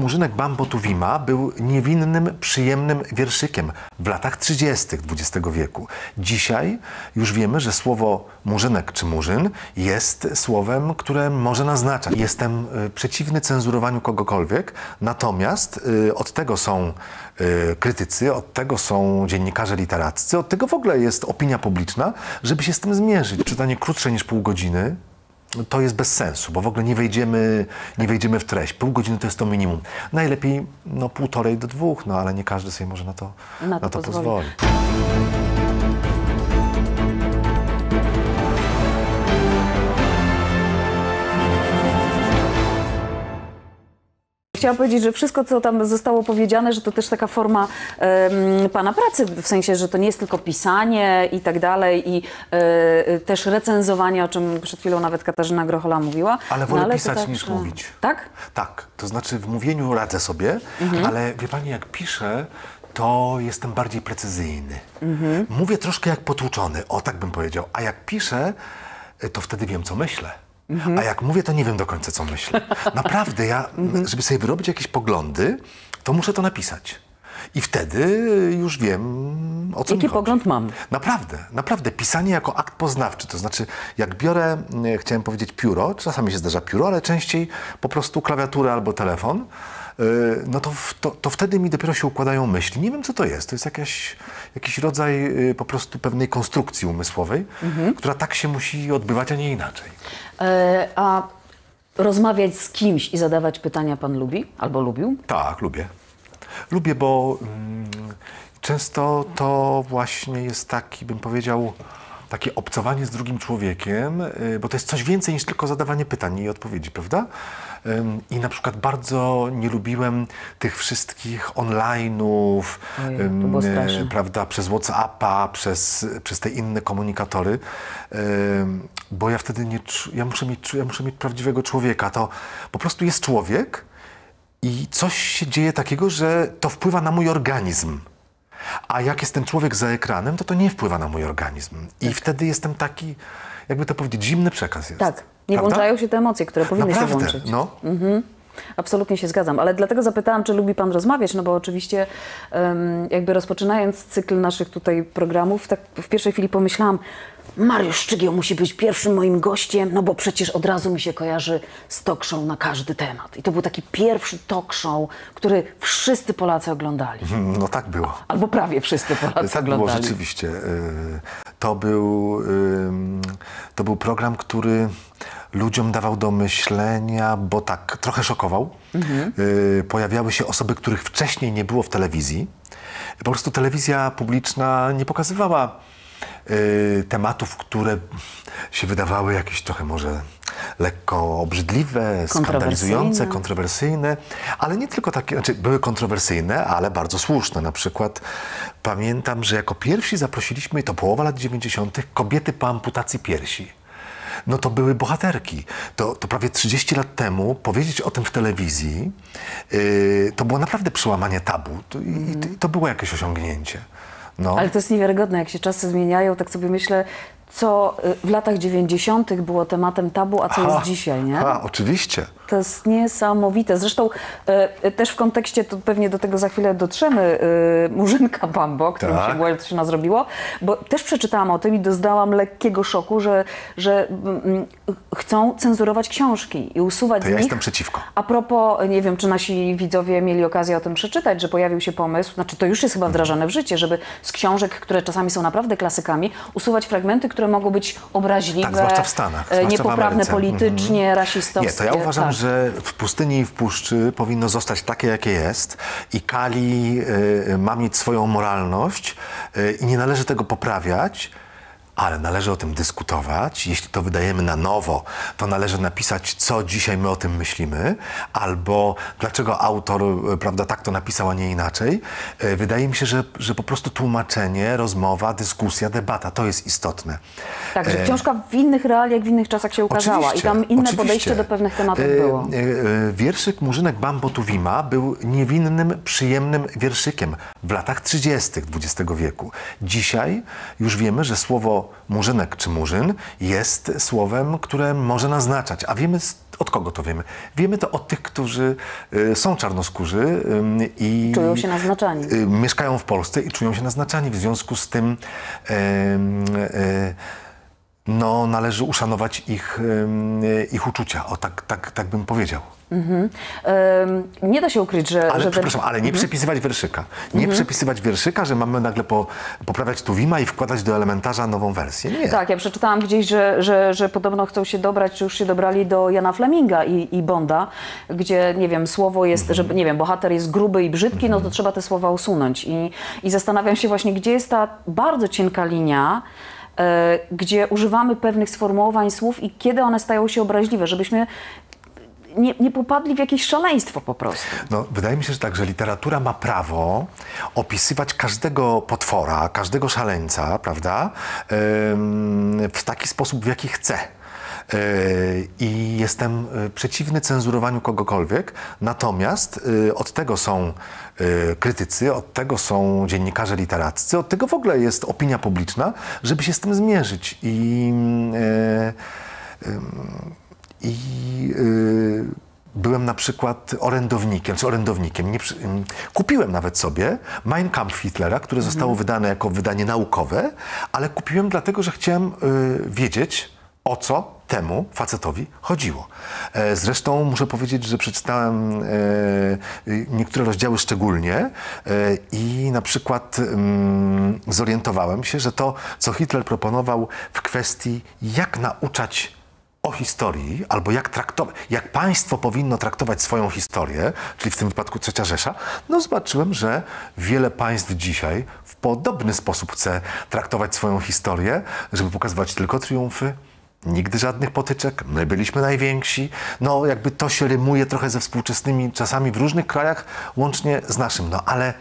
Murzynek Bambo Tuwima był niewinnym, przyjemnym wierszykiem w latach 30. XX wieku. Dzisiaj już wiemy, że słowo murzynek czy murzyn jest słowem, które może naznaczać. Jestem y, przeciwny cenzurowaniu kogokolwiek, natomiast y, od tego są y, krytycy, od tego są dziennikarze literaccy, od tego w ogóle jest opinia publiczna, żeby się z tym zmierzyć. Czytanie krótsze niż pół godziny to jest bez sensu, bo w ogóle nie wejdziemy, nie wejdziemy w treść. Pół godziny to jest to minimum. Najlepiej no, półtorej do dwóch, no ale nie każdy sobie może na to, Na to na to pozwoli. pozwoli. Chciałam powiedzieć, że wszystko, co tam zostało powiedziane, że to też taka forma em, pana pracy, w sensie, że to nie jest tylko pisanie i tak dalej i e, też recenzowanie, o czym przed chwilą nawet Katarzyna Grochola mówiła. Ale wolę to pisać tak, niż że- mówić. Tak? Tak, to znaczy w mówieniu radzę sobie, Mhm. ale wie pani, jak piszę, to jestem bardziej precyzyjny. Mhm. Mówię troszkę jak potłuczony, o tak bym powiedział. A jak piszę, to wtedy wiem, co myślę. Mhm. A jak mówię, to nie wiem do końca, co myślę. Naprawdę, ja, Mhm. żeby sobie wyrobić jakieś poglądy, to muszę to napisać. I wtedy już wiem, o co mi Jaki chodzi. pogląd mam? Naprawdę, naprawdę. Pisanie jako akt poznawczy, to znaczy jak biorę, e, chciałem powiedzieć pióro, czasami się zdarza pióro, ale częściej po prostu klawiaturę albo telefon, no to, to, to wtedy mi dopiero się układają myśli. Nie wiem, co to jest. To jest jakaś, jakiś rodzaj e, po prostu pewnej konstrukcji umysłowej, która tak się musi odbywać, a nie inaczej. E, a rozmawiać z kimś i zadawać pytania pan lubi albo lubił? Tak, lubię. Lubię, bo mm, często to właśnie jest taki, bym powiedział, takie obcowanie z drugim człowiekiem, y, bo to jest coś więcej niż tylko zadawanie pytań i odpowiedzi, prawda? I na przykład bardzo nie lubiłem tych wszystkich online'ów, Ojej, straszne. prawda, przez Whatsappa, przez, przez te inne komunikatory, bo ja wtedy nie, ja muszę mieć, ja muszę mieć prawdziwego człowieka. To po prostu jest człowiek, i coś się dzieje takiego, że to wpływa na mój organizm. A jak jest ten człowiek za ekranem, to to nie wpływa na mój organizm. I wtedy jestem taki, jakby to powiedzieć, zimny przekaz jest. Tak. Nie Prawda? włączają się te emocje, które powinny się Naprawdę, włączyć. no. Absolutnie się zgadzam, ale dlatego zapytałam, czy lubi Pan rozmawiać, no bo oczywiście jakby rozpoczynając cykl naszych tutaj programów, tak w pierwszej chwili pomyślałam, Mariusz Szczygieł musi być pierwszym moim gościem, no bo przecież od razu mi się kojarzy z talk show na każdy temat. I to był taki pierwszy talk show, który wszyscy Polacy oglądali. No tak było. Albo prawie wszyscy Polacy Tak było oglądali. rzeczywiście. Y, To był, to był program, który ludziom dawał do myślenia, bo tak trochę szokował. Y, Pojawiały się osoby, których wcześniej nie było w telewizji. Po prostu telewizja publiczna nie pokazywała tematów, które się wydawały jakieś trochę może lekko obrzydliwe, skandalizujące, kontrowersyjne, ale nie tylko takie, znaczy były kontrowersyjne, ale bardzo słuszne. Na przykład pamiętam, że jako pierwsi zaprosiliśmy, to połowa lat 90., kobiety po amputacji piersi. No to były bohaterki. To, to prawie 30 lat temu powiedzieć o tym w telewizji, yy, to było naprawdę przełamanie tabu. To, i, i to było jakieś osiągnięcie. No. Ale to jest niewiarygodne, jak się czasy zmieniają, tak sobie myślę, co y, w latach 90. było tematem tabu, a co jest dzisiaj, nie? Ha, oczywiście. To jest niesamowite. Zresztą e, e, też w kontekście, to pewnie do tego za chwilę dotrzemy, e, Murzynka Bambo, którym Tak. się Weltshina zrobiło, bo też przeczytałam o tym i doznałam lekkiego szoku, że, że mm, chcą cenzurować książki i usuwać To z ja nich. jestem przeciwko. A propos, nie wiem, czy nasi widzowie mieli okazję o tym przeczytać, że pojawił się pomysł, znaczy to już jest chyba wdrażane w życie, żeby z książek, które czasami są naprawdę klasykami, usuwać fragmenty, które mogą być obraźliwe, Tak, zwłaszcza w Stanach, e, zwłaszcza w niepoprawne Ameryce. politycznie, Nie, rasistowskie. to ja uważam, tak. Że w pustyni i w puszczy powinno zostać takie, jakie jest i Kali y, ma mieć swoją moralność y, i nie należy tego poprawiać, ale należy o tym dyskutować. Jeśli to wydajemy na nowo, to należy napisać, co dzisiaj my o tym myślimy, albo dlaczego autor y, prawda, tak to napisał, a nie inaczej. Y, Wydaje mi się, że, że po prostu tłumaczenie, rozmowa, dyskusja, debata to jest istotne. Tak, że książka w innych realiach, w innych czasach się ukazała i Oczywiście, tam inne oczywiście. podejście do pewnych tematów E, było. e, e, Wierszyk Murzynek Bambo Tuwima był niewinnym, przyjemnym wierszykiem w latach 30. XX wieku. Dzisiaj już wiemy, że słowo murzynek czy murzyn jest słowem, które może naznaczać, a wiemy od kogo to wiemy? Wiemy to od tych, którzy y, są czarnoskórzy ym, i Czują się naznaczani. y, mieszkają w Polsce i czują się naznaczani. W związku z tym no, należy uszanować ich, ich uczucia. O, tak, tak, tak bym powiedział. Ym, nie da się ukryć, że, Ale że przepraszam, ale nie przepisywać wierszyka. Nie przepisywać wierszyka, że mamy nagle po, poprawiać tuwima i wkładać do elementarza nową wersję. Nie. Tak, ja przeczytałam gdzieś, że, że, że podobno chcą się dobrać, czy już się dobrali do Jana Fleminga i, i Bonda, gdzie, nie wiem, słowo jest, Mhm. że, nie wiem, bohater jest gruby i brzydki, no to trzeba te słowa usunąć. I, I zastanawiam się właśnie, gdzie jest ta bardzo cienka linia, e, gdzie używamy pewnych sformułowań słów i kiedy one stają się obraźliwe, żebyśmy nie, nie popadli w jakieś szaleństwo po prostu. No, wydaje mi się, że tak, że literatura ma prawo opisywać każdego potwora, każdego szaleńca, prawda, w taki sposób, w jaki chce. E, I jestem e, przeciwny cenzurowaniu kogokolwiek, natomiast e, od tego są krytycy, od tego są dziennikarze literaccy, od tego w ogóle jest opinia publiczna, żeby się z tym zmierzyć. I e, i y, byłem na przykład orędownikiem, czy orędownikiem. Nie, kupiłem nawet sobie Mein Kampf Hitlera, które zostało wydane jako wydanie naukowe, ale kupiłem dlatego, że chciałem y, wiedzieć, o co temu facetowi chodziło. E, Zresztą muszę powiedzieć, że przeczytałem e, y, niektóre rozdziały szczególnie e, i na przykład zorientowałem się, że to, co Hitler proponował w kwestii, jak nauczać o historii, albo jak traktować, jak państwo powinno traktować swoją historię, czyli w tym wypadku Trzecia Rzesza, no zobaczyłem, że wiele państw dzisiaj w podobny sposób chce traktować swoją historię, żeby pokazywać tylko triumfy, nigdy żadnych potyczek, my byliśmy najwięksi. No jakby to się rymuje trochę ze współczesnymi czasami w różnych krajach, łącznie z naszym, no ale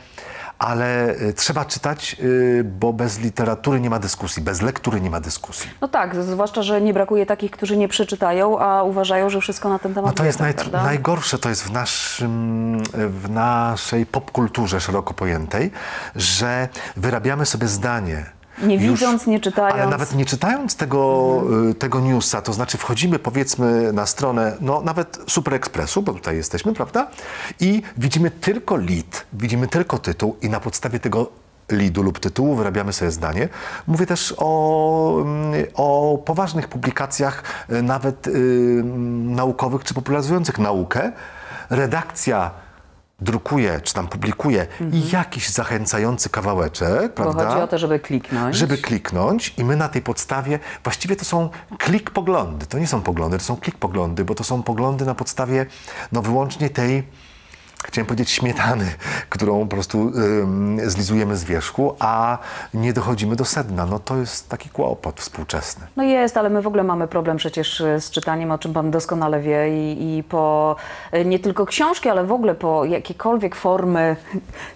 ale y, trzeba czytać, y, bo bez literatury nie ma dyskusji, bez lektury nie ma dyskusji. No tak, zwłaszcza, że nie brakuje takich, którzy nie przeczytają, a uważają, że wszystko na ten temat No to jest naj, najgorsze, to jest w, naszym, w naszej popkulturze szeroko pojętej, że wyrabiamy sobie zdanie. Nie widząc, nie czytając. Ale nawet nie czytając tego, y, tego newsa, to znaczy wchodzimy powiedzmy na stronę, no nawet Super Expressu, bo tutaj jesteśmy, prawda? I widzimy tylko lead, widzimy tylko tytuł i na podstawie tego lidu lub tytułu wyrabiamy sobie zdanie. Mówię też o, mm, o poważnych publikacjach, y, nawet y, naukowych czy popularyzujących naukę. Redakcja drukuje, czy tam publikuje jakiś zachęcający kawałeczek, Bo prawda? chodzi o to, żeby kliknąć. żeby kliknąć i my na tej podstawie, właściwie to są klik poglądy, to nie są poglądy, to są klik poglądy, bo to są poglądy na podstawie no wyłącznie tej, chciałem powiedzieć śmietany, którą po prostu ym, zlizujemy z wierzchu, a nie dochodzimy do sedna. No to jest taki kłopot współczesny. No jest, ale my w ogóle mamy problem przecież e, z czytaniem, o czym Pan doskonale wie i, i po e, nie tylko książki, ale w ogóle po jakiekolwiek formy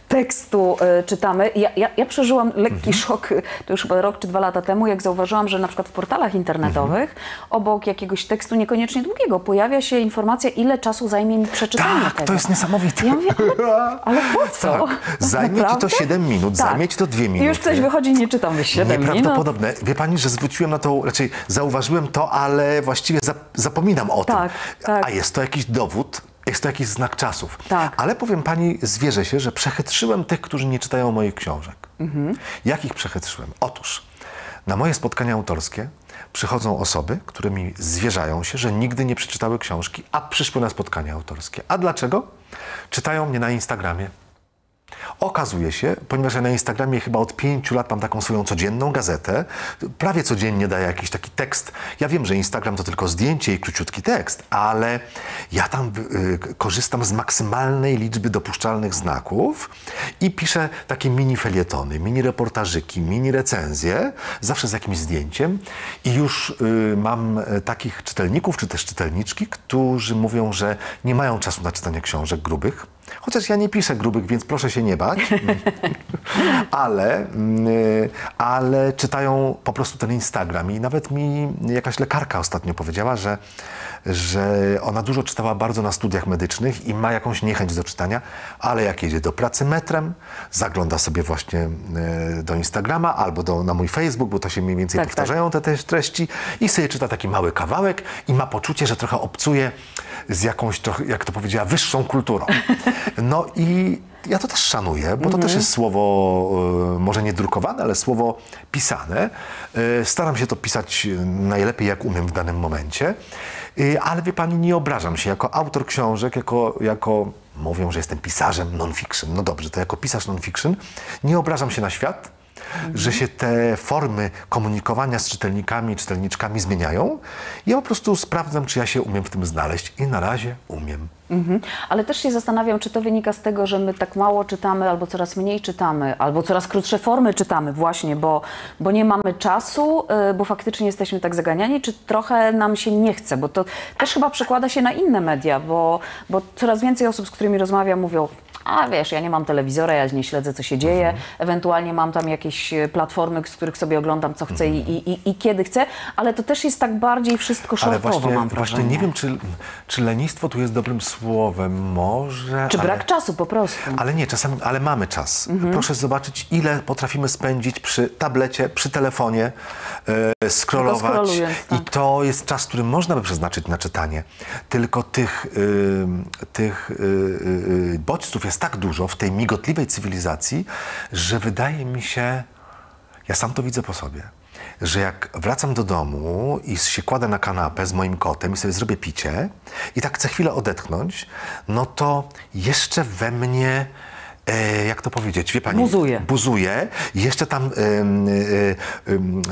tekstu e, czytamy. Ja, ja, ja przeżyłam lekki Mhm. szok, to już chyba rok czy dwa lata temu, jak zauważyłam, że na przykład w portalach internetowych Mhm. obok jakiegoś tekstu niekoniecznie długiego pojawia się informacja, ile czasu zajmie mi przeczytanie Tak, tego. to jest niesamowite. Ja mówię, ale, ale po co? Tak. Zajmie ci to Naprawdę? 7 minut, Tak. zajmie ci to 2 I już minuty. ktoś wychodzi, nie czytamy 7 minut. Nieprawdopodobne. Wie pani, że zwróciłem na to, raczej zauważyłem to, ale właściwie zap, zapominam o Tak, tym. tak. A jest to jakiś dowód, jest to jakiś znak czasów. Tak. Ale powiem pani, zwierzę się, że przechytrzyłem tych, którzy nie czytają moich książek. Mhm. Jak ich przechytrzyłem? Otóż na moje spotkania autorskie przychodzą osoby, które mi zwierzają się, że nigdy nie przeczytały książki, a przyszły na spotkania autorskie. A dlaczego? Czytają mnie na Instagramie. Okazuje się, ponieważ ja na Instagramie chyba od pięciu lat mam taką swoją codzienną gazetę, prawie codziennie daję jakiś taki tekst. Ja wiem, że Instagram to tylko zdjęcie i króciutki tekst, ale ja tam y, korzystam z maksymalnej liczby dopuszczalnych znaków i piszę takie mini felietony, mini reportażyki, mini recenzje, zawsze z jakimś zdjęciem i już y, mam e, takich czytelników, czy też czytelniczki, którzy mówią, że nie mają czasu na czytanie książek grubych, Chociaż ja nie piszę grubych, więc proszę się nie bać. ale, mm, y, ale czytają po prostu ten Instagram. I nawet mi jakaś lekarka ostatnio powiedziała, że że ona dużo czytała bardzo na studiach medycznych i ma jakąś niechęć do czytania, ale jak jedzie do pracy metrem, zagląda sobie właśnie e, do Instagrama albo do, na mój Facebook, bo to się mniej więcej Tak, powtarzają te też treści i sobie czyta taki mały kawałek i ma poczucie, że trochę obcuje z jakąś, jak to powiedziała, wyższą kulturą. No i ja to też szanuję, bo to też jest słowo, e, może nie drukowane, ale słowo pisane. E, Staram się to pisać najlepiej, jak umiem w danym momencie. E, Ale wie pani, nie obrażam się jako autor książek, jako, jako mówią, że jestem pisarzem non-fiction. No dobrze, to jako pisarz non-fiction nie obrażam się na świat, że się te formy komunikowania z czytelnikami czytelniczkami zmieniają. Ja po prostu sprawdzam, czy ja się umiem w tym znaleźć i na razie umiem. Mhm. Ale też się zastanawiam, czy to wynika z tego, że my tak mało czytamy, albo coraz mniej czytamy, albo coraz krótsze formy czytamy właśnie, bo, bo nie mamy czasu, y, bo faktycznie jesteśmy tak zaganiani, czy trochę nam się nie chce, bo to też chyba przekłada się na inne media, bo, bo coraz więcej osób, z którymi rozmawiam, mówią, a wiesz, ja nie mam telewizora, ja nie śledzę, co się dzieje, Mhm. ewentualnie mam tam jakieś e, platformy, z których sobie oglądam, co chcę i, i, i- i kiedy chcę, ale to też jest tak bardziej wszystko Ale shortowo, właśnie, mam właśnie wrażenie. nie wiem, czy, czy lenistwo tu jest dobrym słowem. Może. Czy ale... brak czasu po prostu. Ale nie, czasami, ale mamy czas. Mhm. Proszę zobaczyć, ile potrafimy spędzić przy tablecie, przy telefonie, e, scrollować. tak. I to jest czas, który można by przeznaczyć na czytanie. Tylko tych, y, tych y, y, y, bodźców jest tak dużo w tej migotliwej cywilizacji, że wydaje mi się, ja sam to widzę po sobie, że jak wracam do domu i się kładę na kanapę z moim kotem i sobie zrobię picie i tak chcę chwilę odetchnąć, no to jeszcze we mnie, e, jak to powiedzieć, wie pani? Buzuje. Buzuje. I Jeszcze tam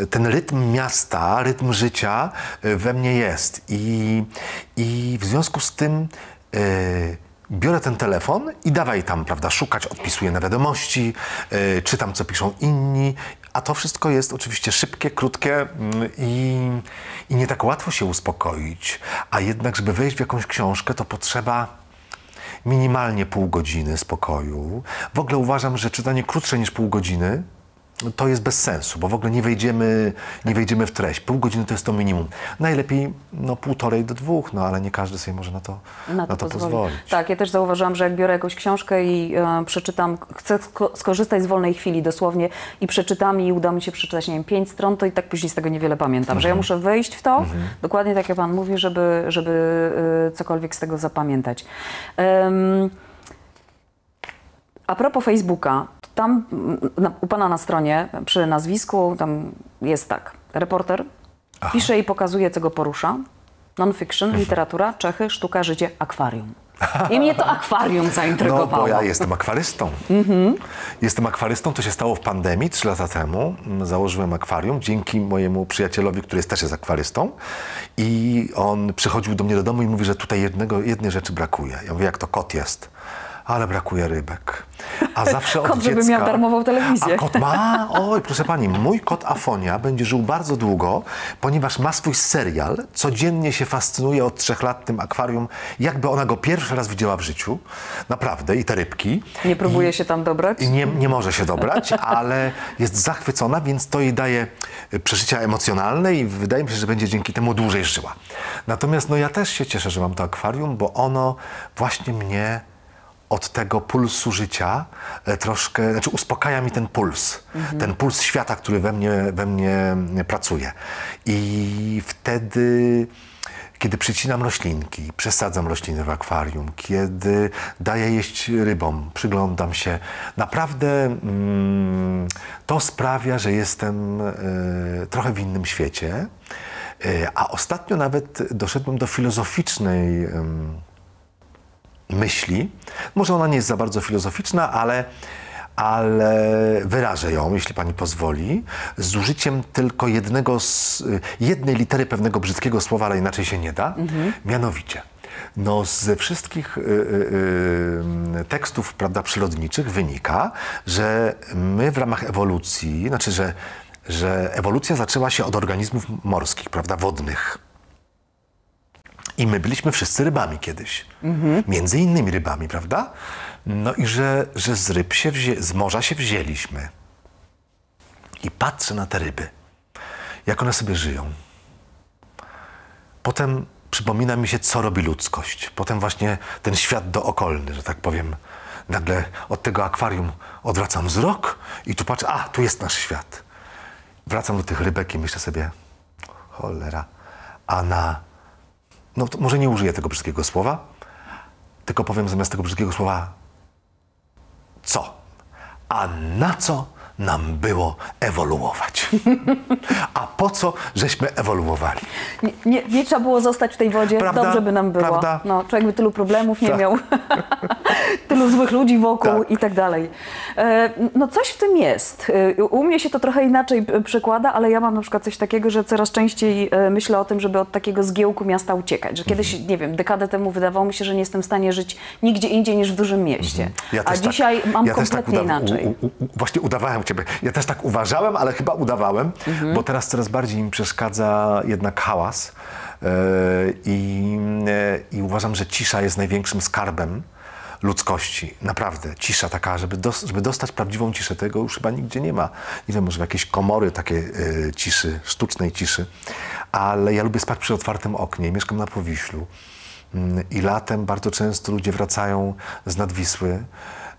ten rytm miasta, rytm życia e, we mnie jest. I, i w związku z tym e, biorę ten telefon i dawaj tam, prawda, szukać, odpisuję na wiadomości, e, czytam, co piszą inni, a to wszystko jest oczywiście szybkie, krótkie mm, i, i nie tak łatwo się uspokoić. A jednak, żeby wejść w jakąś książkę, to potrzeba minimalnie pół godziny spokoju. W ogóle uważam, że czytanie krótsze niż pół godziny to jest bez sensu, bo w ogóle nie wejdziemy, nie wejdziemy w treść. Pół godziny to jest to minimum. Najlepiej no, półtorej do dwóch, no ale nie każdy sobie może na to, na to, pozwolić. pozwolić. Tak, ja też zauważyłam, że jak biorę jakąś książkę i e, przeczytam, chcę sko- skorzystać z wolnej chwili dosłownie i przeczytam i uda mi się przeczytać, nie wiem, pięć stron, to i tak później z tego niewiele pamiętam, że ja muszę wejść w to, dokładnie tak jak Pan mówi, żeby, żeby e, cokolwiek z tego zapamiętać. Em, a propos Facebooka, tam mm, na, u Pana na stronie przy nazwisku tam jest tak, reporter pisze i pokazuje, co go porusza. Non-fiction, literatura, Czechy, sztuka, życie, akwarium. I mnie to akwarium No, zaintrygowało. bo ja jestem akwarystą. Jestem akwarystą, to się stało w pandemii trzy lata temu. Założyłem akwarium dzięki mojemu przyjacielowi, który jest też jest akwarystą. I on przychodził do mnie do domu i mówi, że tutaj jednego, jednej rzeczy brakuje. Ja mówię, jak to kot jest. Ale brakuje rybek. A zawsze od Kot, żeby dziecka... miał darmową telewizję. A kot ma? Oj, proszę pani, mój kot Afonia będzie żył bardzo długo, ponieważ ma swój serial. Codziennie się fascynuje od trzech lat tym akwarium, jakby ona go pierwszy raz widziała w życiu. Naprawdę. I te rybki. Nie próbuje się tam dobrać? I nie, nie może się dobrać, ale jest zachwycona, więc to jej daje e, przeżycia emocjonalne i wydaje mi się, że będzie dzięki temu dłużej żyła. Natomiast no, ja też się cieszę, że mam to akwarium, bo ono właśnie mnie od tego pulsu życia e, troszkę, znaczy uspokaja mi ten puls, ten puls świata, który we mnie, we mnie pracuje. I wtedy kiedy przycinam roślinki, przesadzam rośliny w akwarium, kiedy daję jeść rybom, przyglądam się, naprawdę mm, to sprawia, że jestem e, trochę w innym świecie. E, a ostatnio nawet doszedłem do filozoficznej em, myśli. Może ona nie jest za bardzo filozoficzna, ale, ale wyrażę ją, jeśli pani pozwoli, z użyciem tylko jednego z, jednej litery pewnego brzydkiego słowa, ale inaczej się nie da. Mianowicie, no ze wszystkich y, y, y, tekstów prawda, przyrodniczych wynika, że my w ramach ewolucji, znaczy, że, że ewolucja zaczęła się od organizmów morskich, prawda, wodnych. I my byliśmy wszyscy rybami kiedyś. Między innymi rybami, prawda? No i że, że z ryb się wzię- z morza się wzięliśmy. I patrzę na te ryby, jak one sobie żyją. Potem przypomina mi się, co robi ludzkość. Potem właśnie ten świat dookolny, że tak powiem. Nagle od tego akwarium odwracam wzrok i tu patrzę, a, tu jest nasz świat. Wracam do tych rybek i myślę sobie, cholera, a na... No to może nie użyję tego brzydkiego słowa, tylko powiem zamiast tego brzydkiego słowa co? A na co nam było ewoluować? A po co żeśmy ewoluowali? Nie, nie, nie trzeba było zostać w tej wodzie, Prawda? dobrze by nam było. Prawda? No, człowiek by tylu problemów nie Tak. miał, tylu złych ludzi wokół Tak. i tak dalej. E, No coś w tym jest. E, U mnie się to trochę inaczej e, przekłada, ale ja mam na przykład coś takiego, że coraz częściej myślę o tym, żeby od takiego zgiełku miasta uciekać. Że kiedyś, Mhm. nie wiem, dekadę temu wydawało mi się, że nie jestem w stanie żyć nigdzie indziej niż w dużym mieście. A też tak- dzisiaj mam ja też kompletnie udawa- inaczej. U, u, u, właśnie udawałem ciebie. Ja też tak uważałem, ale chyba udawałem, Mhm. bo teraz coraz bardziej mi przeszkadza jednak hałas i, i uważam, że cisza jest największym skarbem ludzkości. Naprawdę. Cisza taka, żeby, dos, żeby dostać prawdziwą ciszę. Tego już chyba nigdzie nie ma. Nie wiem, może jakieś komory takie e, ciszy, sztucznej ciszy. Ale ja lubię spać przy otwartym oknie. Mieszkam na Powiślu. Mm, I latem bardzo często ludzie wracają z nadwisły.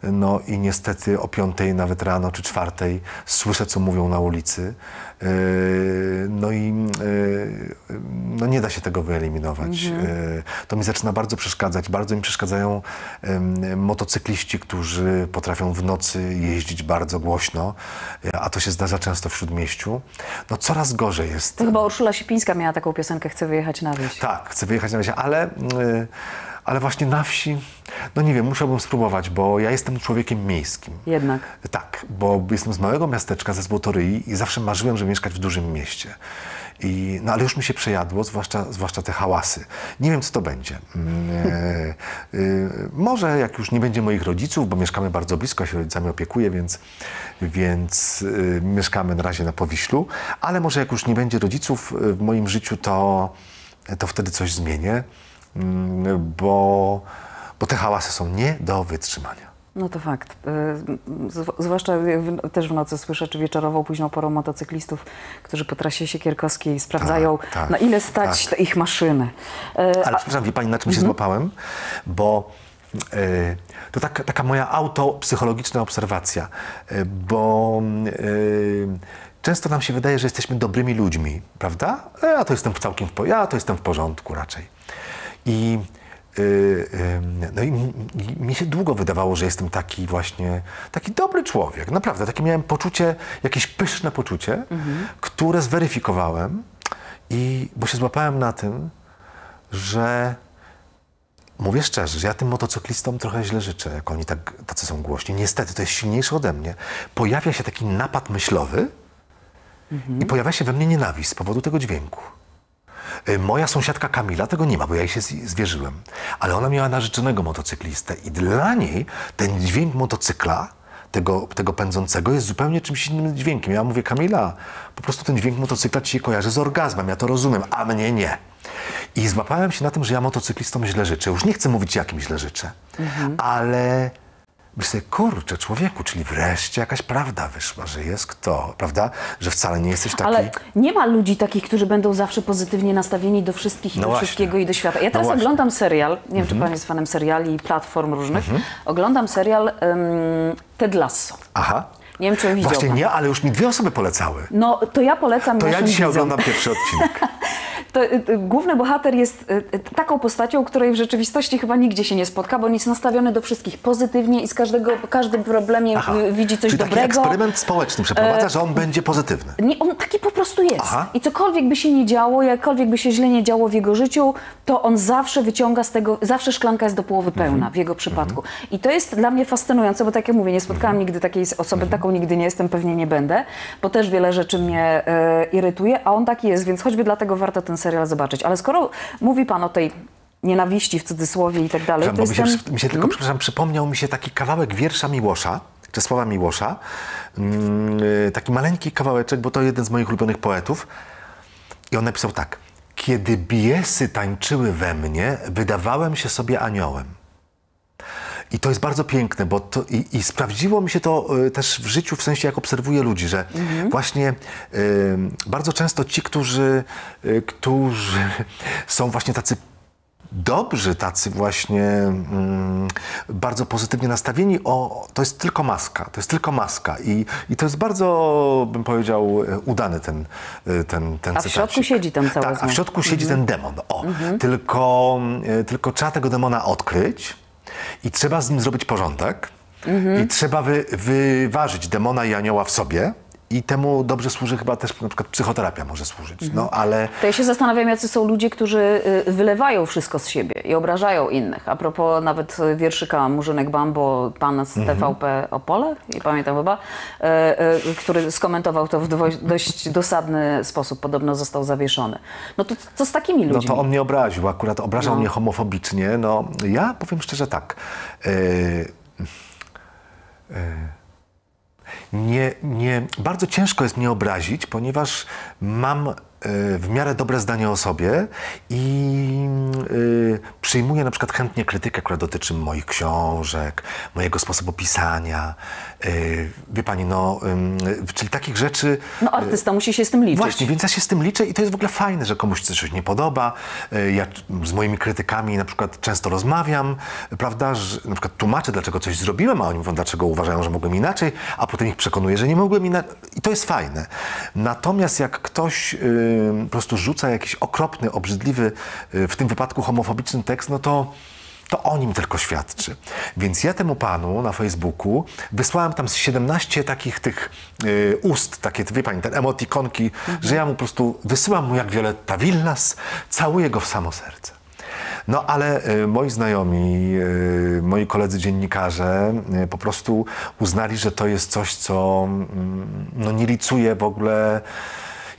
No i niestety o piątej, nawet rano czy czwartej słyszę, co mówią na ulicy. Yy, No i yy, no nie da się tego wyeliminować. Yy, To mi zaczyna bardzo przeszkadzać. Bardzo mi przeszkadzają motocykliści, którzy potrafią w nocy jeździć bardzo głośno, a to się zdarza często w śródmieściu. No coraz gorzej jest. To chyba Urszula Sipińska miała taką piosenkę Chcę wyjechać na wieś. Tak, chcę wyjechać na wieś, ale, ale właśnie na wsi, no nie wiem, musiałbym spróbować, bo ja jestem człowiekiem miejskim. Jednak. Tak, bo jestem z małego miasteczka, ze Złotoryi i zawsze marzyłem, żeby mieszkać w dużym mieście. I, no ale już mi się przejadło, zwłaszcza, zwłaszcza te hałasy. Nie wiem, co to będzie. Mm, e, y, może jak już nie będzie moich rodziców, bo mieszkamy bardzo blisko, ja się rodzicami opiekuję, więc, więc y, mieszkamy na razie na Powiślu, ale może jak już nie będzie rodziców y, w moim życiu, to, to wtedy coś zmienię, bo, bo te hałasy są nie do wytrzymania. No to fakt. Y, zw- Zwłaszcza też w nocy słyszę, czy wieczorową, późną porą motocyklistów, którzy po trasie Siekierkowskiej sprawdzają, Tak, tak, na ile stać te ich maszyny. Y, Ale przepraszam, wie pani, na czym się złapałem? Bo y, to taka, taka moja autopsychologiczna obserwacja, bo często nam się wydaje, że jesteśmy dobrymi ludźmi, prawda? E, Ja to jestem w całkiem w, ja to jestem w porządku raczej. I y, y, no i mi, się długo wydawało, że jestem taki właśnie, taki dobry człowiek. Naprawdę, takie miałem poczucie, jakieś pyszne poczucie, które zweryfikowałem i, bo się złapałem na tym, że mówię szczerze, że ja tym motocyklistom trochę źle życzę, jak oni tak, tacy są głośni. Niestety, to jest silniejsze ode mnie. Pojawia się taki napad myślowy i pojawia się we mnie nienawiść z powodu tego dźwięku. Y, Moja sąsiadka Kamila tego nie ma, bo ja jej się zwierzyłem. Ale ona miała narzeczonego motocyklistę i dla niej ten dźwięk motocykla, tego, tego pędzącego, jest zupełnie czymś innym dźwiękiem. Ja mówię, Kamila, po prostu ten dźwięk motocykla ci się kojarzy z orgazmem, ja to rozumiem, a mnie nie. I złapałem się na tym, że ja motocyklistom źle życzę. Już nie chcę mówić, jakim źle życzę, ale myślę, kurczę, człowieku, czyli wreszcie jakaś prawda wyszła, że jest kto, prawda? Że wcale nie jesteś taki... Ale nie ma ludzi takich, którzy będą zawsze pozytywnie nastawieni do wszystkich i No do właśnie. wszystkiego i do świata. Ja No teraz. Mhm. oglądam serial, nie wiem, czy pan jest fanem seriali i platform różnych. Oglądam serial um, Ted Lasso. Aha. Nie wiem, czy widział Właśnie pan. nie, ale już mi dwie osoby polecały. No, to ja polecam To ja dzisiaj widzom. oglądam pierwszy odcinek. To, y, y, główny bohater jest y, taką postacią, której w rzeczywistości chyba nigdzie się nie spotka, bo on jest nastawiony do wszystkich pozytywnie i z każdego, każdym problemie Aha. widzi coś Czyli taki dobrego. E, eksperyment społeczny przeprowadza, że on będzie pozytywny. Nie, on taki po prostu jest. Aha. I cokolwiek by się nie działo, jakkolwiek by się źle nie działo w jego życiu, to on zawsze wyciąga z tego, zawsze szklanka jest do połowy pełna Mhm. w jego przypadku. I to jest dla mnie fascynujące, bo tak jak mówię, nie spotkałam Mhm. nigdy takiej osoby, taką nigdy nie jestem, pewnie nie będę, bo też wiele rzeczy mnie e, irytuje, a on taki jest, więc choćby dlatego warto ten serial zobaczyć. Ale skoro mówi pan o tej nienawiści w cudzysłowie i tak dalej, Przepraszam, to mi się, przy- mi się tylko, przepraszam, przypomniał mi się taki kawałek wiersza Miłosza, Czesława Miłosza. Mm, y, taki maleńki kawałeczek, bo to jeden z moich ulubionych poetów. I on napisał tak. Kiedy biesy tańczyły we mnie, wydawałem się sobie aniołem. I to jest bardzo piękne, bo to, i, i sprawdziło mi się to y, też w życiu, w sensie jak obserwuję ludzi, że właśnie y, bardzo często ci, którzy, y, którzy są właśnie tacy dobrzy, tacy właśnie mm, bardzo pozytywnie nastawieni, o, to jest tylko maska, to jest tylko maska. I, i to jest bardzo, bym powiedział, e, udany ten, e, ten, ten A w środku siedzi ten cały Tak, a w środku siedzi ten demon, o, tylko, e, tylko trzeba tego demona odkryć i trzeba z nim zrobić porządek. I trzeba wy, wyważyć demona i anioła w sobie i temu dobrze służy chyba też na przykład psychoterapia może służyć, no ale... To ja się zastanawiam, jacy są ludzie, którzy y, wylewają wszystko z siebie i obrażają innych. A propos nawet wierszyka Murzynek Bambo, pan z TVP Opole, nie pamiętam chyba, e, e, który skomentował to w dość dosadny sposób. Podobno został zawieszony. No to co z takimi No ludźmi? to on mnie obraził, akurat obrażał No. mnie homofobicznie. No, ja powiem szczerze tak. e, nie, nie, bardzo ciężko jest mnie obrazić, ponieważ mam e, w miarę dobre zdanie o sobie i e, przyjmuję na przykład chętnie krytykę, która dotyczy moich książek, mojego sposobu pisania. E, Wie pani, no, czyli takich rzeczy. No artysta musi się z tym liczyć. Właśnie, więc ja się z tym liczę i to jest w ogóle fajne, że komuś coś nie podoba. E, Ja z moimi krytykami na przykład często rozmawiam, prawda, że na przykład tłumaczę, dlaczego coś zrobiłem, a oni mówią, dlaczego uważają, że mogłem inaczej, a potem ich przekonuję, że nie mogłem inaczej. I to jest fajne. Natomiast jak ktoś y, po prostu rzuca jakiś okropny, obrzydliwy, y, w tym wypadku homofobiczny tekst, no to to o nim tylko świadczy. Więc ja temu panu na Facebooku wysłałem tam z 17 takich tych y, ust, takie, wie pani, te emotikonki, że ja mu po prostu wysyłam mu jak Violetta Villas, całuję go w samo serce. No ale y, moi znajomi, y, moi koledzy dziennikarze y, po prostu uznali, że to jest coś, co mm, no, nie licuje w ogóle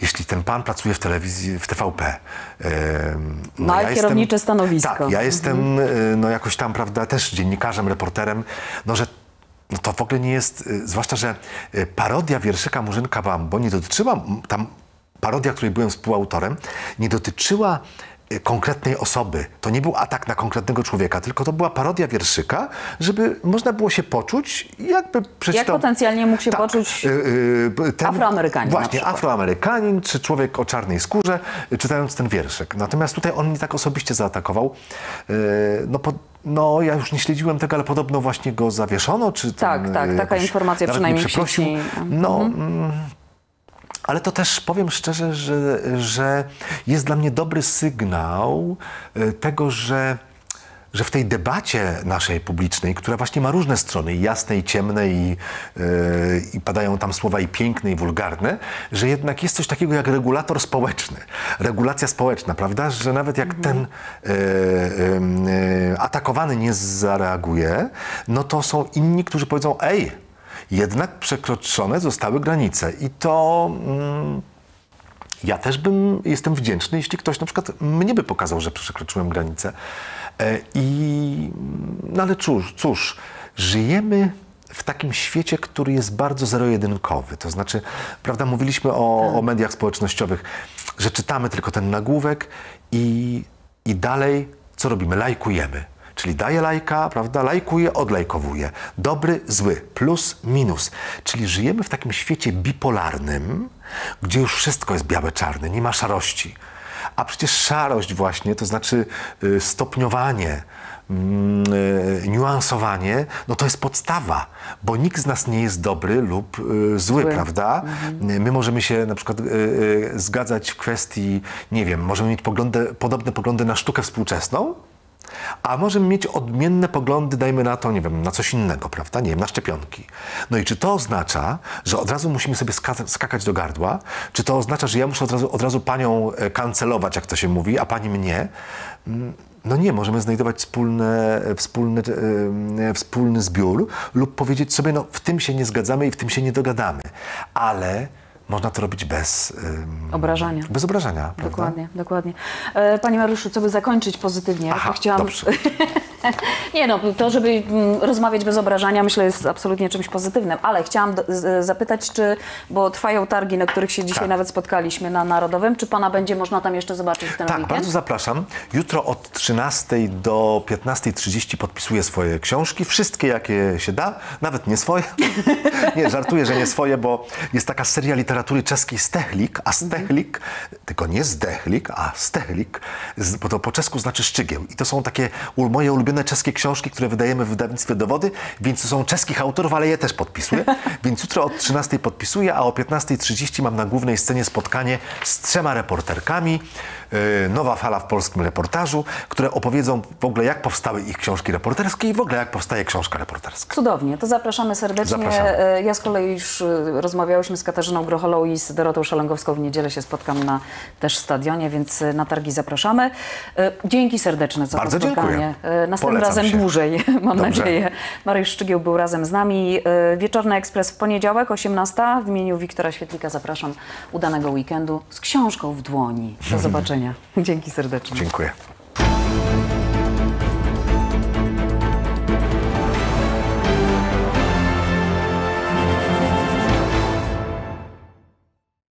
jeśli ten pan pracuje w telewizji, w TVP. em, Ma ja kierownicze stanowisko. Tak, ja jestem y, no, jakoś tam, prawda, też dziennikarzem, reporterem, no że no to w ogóle nie jest, y, zwłaszcza, że y, parodia wierszyka Murzynka Bambo nie dotyczyła, tam parodia, której byłem współautorem, nie dotyczyła konkretnej osoby. To nie był atak na konkretnego człowieka, tylko to była parodia wierszyka, żeby można było się poczuć, jakby przeczytał... potencjalnie mógł się Tak, poczuć y, y, ten- Afroamerykanin Właśnie. Afroamerykanin, czy człowiek o czarnej skórze, y, czytając ten wierszyk. Natomiast tutaj on mnie tak osobiście zaatakował. Y, No, po, no ja już nie śledziłem tego, ale podobno właśnie go zawieszono, czy Tak, ten, tak, y, taka informacja przynajmniej przeprosił. No, mm, ale to też powiem szczerze, że, że jest dla mnie dobry sygnał y, tego, że że w tej debacie naszej publicznej, która właśnie ma różne strony, i jasne i ciemne, i, yy, i padają tam słowa i piękne, i wulgarne, że jednak jest coś takiego jak regulator społeczny, regulacja społeczna, prawda? Że nawet jak ten yy, yy, atakowany nie zareaguje, no to są inni, którzy powiedzą, ej, jednak przekroczone zostały granice. I to... Mm, ja też bym, jestem wdzięczny, jeśli ktoś na przykład mnie by pokazał, że przekroczyłem granicę. E, I, no ale cóż, cóż, żyjemy w takim świecie, który jest bardzo zero-jedynkowy. To znaczy, prawda, mówiliśmy o, o mediach społecznościowych, że czytamy tylko ten nagłówek i, i dalej co robimy? Lajkujemy. Czyli daję lajka, prawda? Lajkuję, odlajkowuję. Dobry, zły, plus, minus. Czyli żyjemy w takim świecie bipolarnym, gdzie już wszystko jest białe, czarne, nie ma szarości. A przecież szarość właśnie, to znaczy y, stopniowanie, mm, y, niuansowanie, no to jest podstawa, bo nikt z nas nie jest dobry lub y, zły, Zły. prawda? My możemy się na przykład zgadzać w kwestii, nie wiem, możemy mieć poglądy, podobne poglądy na sztukę współczesną, a możemy mieć odmienne poglądy, dajmy na to, nie wiem, na coś innego, prawda? Nie wiem, na szczepionki. No i czy to oznacza, że od razu musimy sobie ska- skakać do gardła? Czy to oznacza, że ja muszę od razu, od razu panią e, kancelować, jak to się mówi, a pani mnie? Mm, No nie, możemy znajdować wspólne, wspólny, e, wspólny zbiór lub powiedzieć sobie, no w tym się nie zgadzamy i w tym się nie dogadamy. Ale można to robić bez... Obrażania. Bez obrażania, prawda? Dokładnie, dokładnie. E, Panie Mariuszu, co by zakończyć pozytywnie, Aha, chciałam... dobrze. Nie no, to żeby mm, rozmawiać bez obrażania, myślę, jest absolutnie czymś pozytywnym, ale chciałam zapytać, czy, bo trwają targi, na których się dzisiaj Tak. nawet spotkaliśmy na Narodowym, czy Pana będzie można tam jeszcze zobaczyć w ten Tak, weekend? bardzo zapraszam. Jutro od 13 do 15.30 podpisuję swoje książki. Wszystkie, jakie się da, nawet nie swoje. nie, żartuję, że nie swoje, bo jest taka seria literatury czeskiej Stechlik, a Stechlik, tylko nie Zdechlik, a Stechlik, bo to po czesku znaczy szczygieł. I to są takie moje ulubione czeskie książki, które wydajemy w wydawnictwie Dowody, więc to są czeskich autorów, ale je też podpisuję. więc jutro o 13 podpisuję, a o 15.30 mam na głównej scenie spotkanie z trzema reporterkami. Yy, Nowa fala w polskim reportażu, które opowiedzą w ogóle jak powstały ich książki reporterskie i w ogóle jak powstaje książka reporterska. Cudownie, to zapraszamy serdecznie. Zapraszamy. E, Ja z kolei już e, rozmawiałyśmy z Katarzyną Grocholą i z Dorotą Szalęgowską. W niedzielę się spotkam na też stadionie, więc e, na targi zapraszamy. E, Dzięki serdeczne za Bardzo to spotkanie. dziękuję. Następnym Polecam razem się. dłużej, mam Dobrze. nadzieję. Mariusz Szczygieł był razem z nami. E, Wieczorny Ekspres w poniedziałek, 18. W imieniu Wiktora Świetlika zapraszam udanego weekendu z książką w dłoni. Do zobaczenia. Dzięki serdecznie. Dziękuję.